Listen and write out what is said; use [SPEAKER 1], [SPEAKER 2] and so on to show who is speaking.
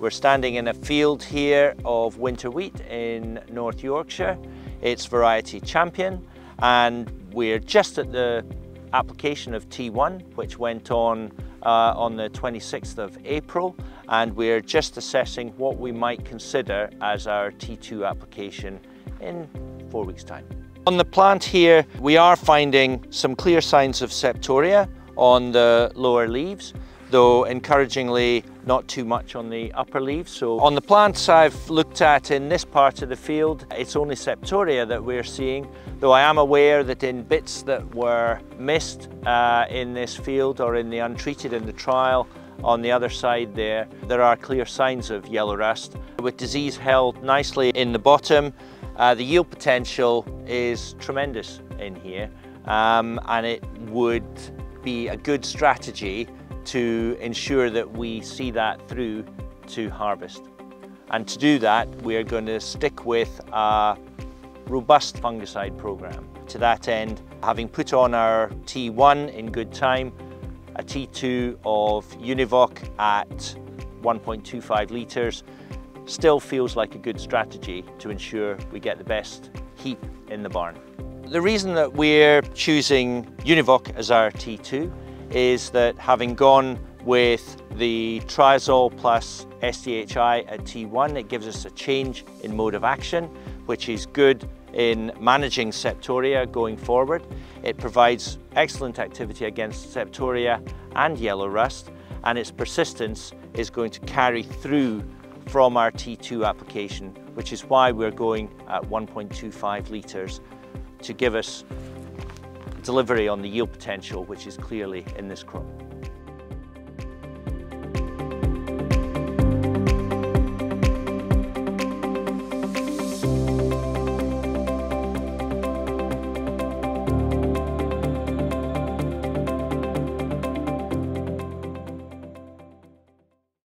[SPEAKER 1] We're standing in a field here of winter wheat in North Yorkshire. It's variety champion and we're just at the application of T1 which went on uh, on the 26th of April and we're just assessing what we might consider as our T2 application in four weeks time. On the plant here we are finding some clear signs of septoria on the lower leaves though encouragingly not too much on the upper leaves. So on the plants I've looked at in this part of the field, it's only septoria that we're seeing, though I am aware that in bits that were missed uh, in this field or in the untreated in the trial, on the other side there, there are clear signs of yellow rust. With disease held nicely in the bottom, uh, the yield potential is tremendous in here um, and it would be a good strategy to ensure that we see that through to harvest. And to do that, we're going to stick with a robust fungicide program. To that end, having put on our T1 in good time, a T2 of Univoq at 1.25 litres still feels like a good strategy to ensure we get the best heap in the barn. The reason that we're choosing Univoq as our T2 is that having gone with the Triazole plus SDHI at T1, it gives us a change in mode of action, which is good in managing septoria going forward. It provides excellent activity against septoria and yellow rust, and its persistence is going to carry through from our T2 application, which is why we're going at 1.25 litres to give us delivery on the yield potential which is clearly in this crop.